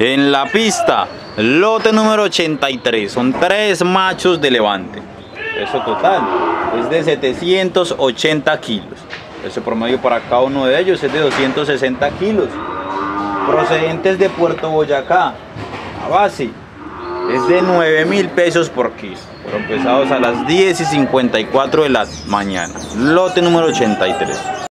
En la pista, lote número 83, son tres machos de levante. Peso total es de 780 kilos. Ese promedio para cada uno de ellos es de 260 kilos. Procedentes de Puerto Boyacá, a base, es de 9 mil pesos por kilo. Fueron pesados a las 10 y 54 de la mañana. Lote número 83.